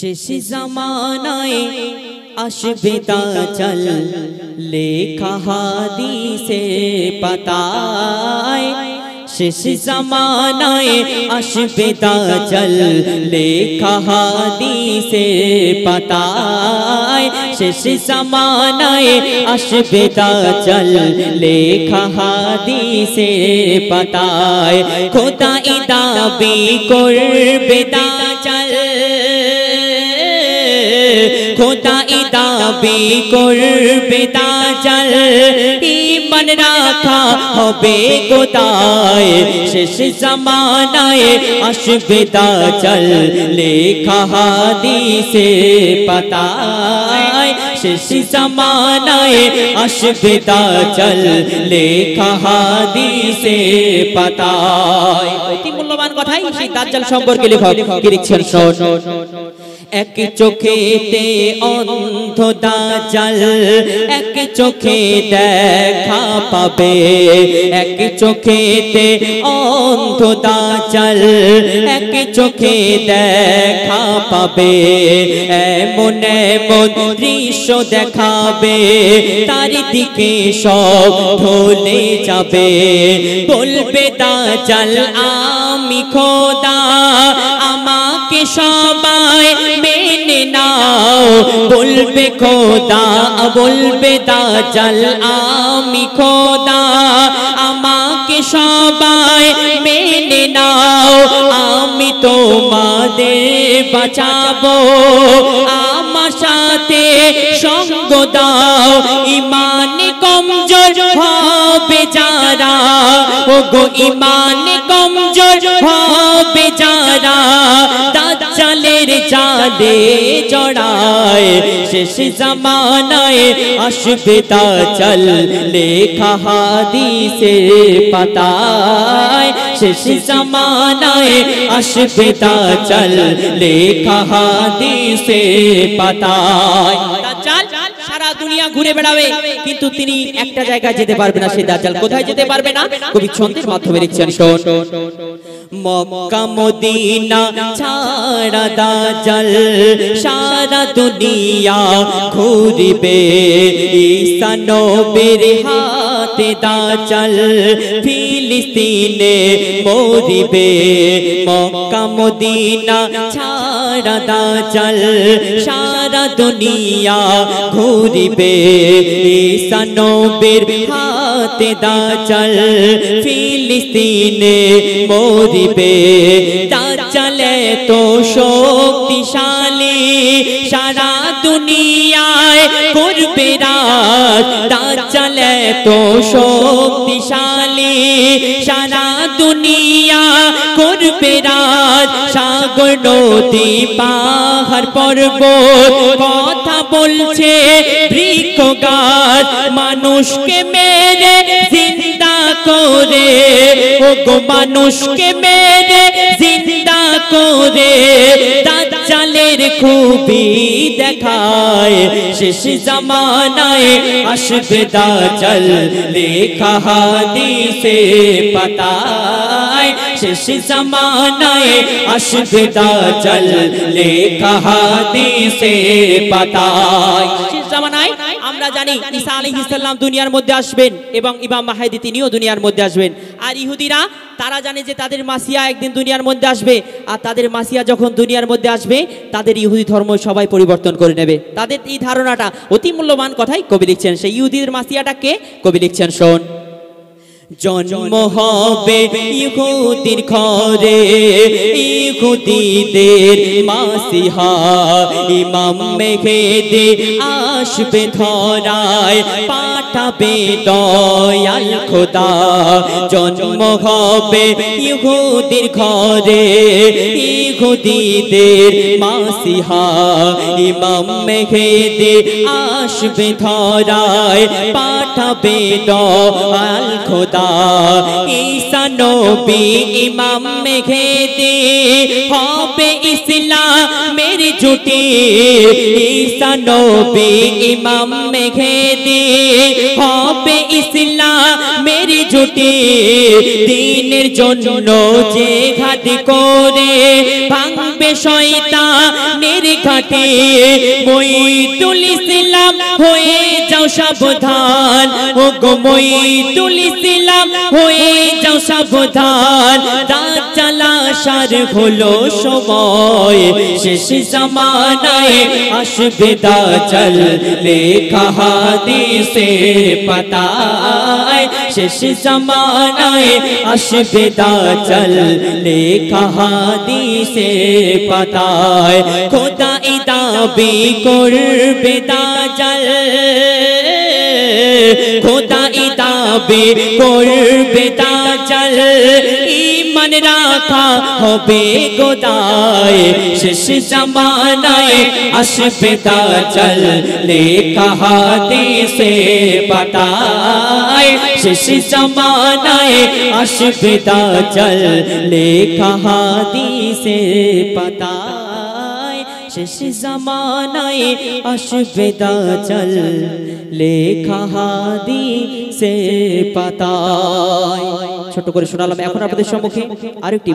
শেষ জামানায় আসবে চল লেখা হাদিসে পাতায় শেষ জামানায় আসবে চল লেখা হাদিসে পাতায় শেষ জামানায় আসবে চল লেখা হাদিসে পাতায় খোদা ইদাবি করবে চল ইদাবি করবে দাজাল। ইমান রাখা হবে গোদায় শেষ জামানায় আসবে দাজাল। লেখা হাদিসে পাতায় শেষ জামানায় আসবে দাজাল। লেখা হাদিসে পাতায়। অতি মূল্যবান কথাই সেই দাজ্জাল সম্পর্কে লেখক কি লিখছেন শোন। এক চোখেতে অন্ধ দাজাল, এক চোখে দেখা পাবে, এক চোখেতে অন্ধ দাজাল, এক চোখে দেখা পাবে। এমন এমন দৃশ্য দেখাবে, তার দিকে সব ঢলে যাবে। বলবে দাজাল, আমি খোদা সবাই মেনে নাও। বলবে খোদা, বলবে দাজাল আমি খোদা। আমাকে সবাই মেনে নাও। আমি তোমাদের বাঁচাবো। আমার সাথে সঙ্গ দাও। ইমান কমজোর হবে যারা। ও গো ইমানে কমজোর দাজ্জালের জালে জড়ায় শেষ জামানায় আসবে দাজ্জাল লেখা হাদিসে পাতায় শেষ জামানায় আসবে দাজ্জাল লেখা হাদিসে পাতায় দাজ্জাল সারা দুনিয়া ঘুরে বেড়াবে, কিন্তু তিনি একটা জায়গায় যেতে পারবে না সেই দাজ্জাল। কোথায় যেতে পারবে না? কবি ছন্দের মাধ্যমে লিখছেন, শোন। মক্কা মদিনা ছাড়া দাজাল সারা দুনিয়া ঘুরিবে। ঈসা নবীর হাতে দাজাল ফিলিস্তিনে মরিবে। মক্কা মদিনা ছাড়া দাজাল সারা দুনিয়া ঘুরিবে। ঈসা নবীর হাতে দাজাল ফিলিস্তিনে মরিবে। দাজ্জালে তো শক্তিশালী, সারা দুনিয়ায় করবে রাজ দাজ্জালে তো শক্তিশালী, সারা দুনিয়া করবে পেরাজ সাগর নদী, পাহাড় পর্বত, কথা বলছে বৃক্ষ গাছ, মানুষকে মেরে জিন্দা করে। ও গো মানুষকে মেরে জিন্দা করে। খুবই দেখায়, শেষ জামানায় আসবে দাজ্জাল, লেখা হাদিসে পাতায়, শেষ জামানায় আসবে দাজ্জাল, লেখা হাদিসে পাতায়। জামানায় আমরা জানি ঈসা আলাইহিস সালাম দুনিয়ার মধ্যে আসবেন এবং ইমাম মাহদি তিনিও দুনিয়ার মধ্যে আসবেন। আর ইহুদিরা, তারা জানে যে তাদের মাসিয়া একদিন দুনিয়ার মধ্যে আসবে, আর তাদের মাসিয়া যখন দুনিয়ার মধ্যে আসবে, তাদের ইহুদি ধর্ম সবাই পরিবর্তন করে নেবে। তাদের এই ধারণাটা অতি মূল্যবান কথাই কবি লিখছেন। সেই ইহুদিদের মাসিয়াটা কে? কবি লিখছেন শোন। জন্ম হবে ইহুদির ঘরে। ইহুদিদের মাসিহা ইমাম মেঘেদে আসবে ধরায়, পাঠাবে দয়াল খোদা। জন্ম হবে ইহুদির ঘরে। ইহুদিদের মাসিহা ইমাম মেঘেদে আসবে ধরায়, পাঠাবে দয়াল খোদা। ঈসা নবী ইমাম মেঘেদে হবে ইসলামের জুটি। ঈসা নবী ইমাম মেঘেদে হবে ইসলামের জুটি। দিনের জন্য যে ঘাত করে ভাঙবে ঘাটে। হয়ে যাও সাবধান। ও গো মই তুলিছিলাম, হয়ে যাও সাবধান। দাজ্জালা সার হলো সময়। শেষ জামানায় আসবে দাজ্জাল। লেখা হাদিসে পাতায়, শেষ জামানায় আসবে দাজ্জাল। লেখা হাদিসে পাতায় খোদা ইদাবি করবে দাজ্জাল খোদা ইদাবে করবে দাজাল ইমান রাখা হবে গোদায় শেষ জামানায় আসবে দাজাল লেখা হাদিসে পাতায় শেষ জামানায় আসবে দাজাল লেখা হাদিসে পাতায় শেষ জমানায় আসবে চল লেখা হাদি সে পাতায়। ছোট করে শোনালাম এখন আপনাদের সম্মুখে আরেকটি